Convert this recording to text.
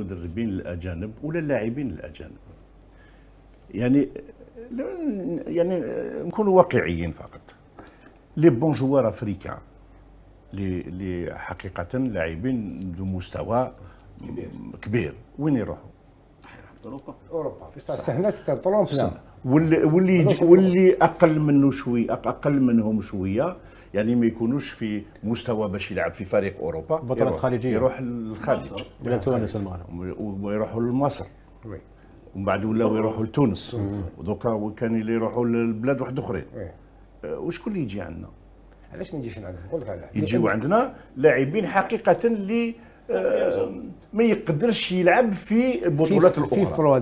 المدربين الأجانب ولا اللاعبين الأجانب. يعني يعني نكونوا واقعيين فقط. les bons joueurs africains اللي حقيقة لاعبين ذو مستوى كبير. كبير. وين يروحوا؟ أوروبا. أوروبا. هنا c'est le tremplin واللي واللي واللي أقل منه شوي أقل منهم شوية. يعني ما يكونوش في مستوى باش يلعب في فريق أوروبا. بطولات خارجية. يروح للخارج. إلى تونس المغرب. ويروحوا لمصر. ومن بعد ولاو يروحوا لتونس. ودوكا كان اللي يروحوا لبلاد واحد اخرين أه، وشكون اللي يجي عندنا؟ علاش ما يجيش عندنا؟ نقول لك علاش يجيو عندنا لاعبين حقيقة اللي آه، ما يقدرش يلعب في البطولات الأخرى.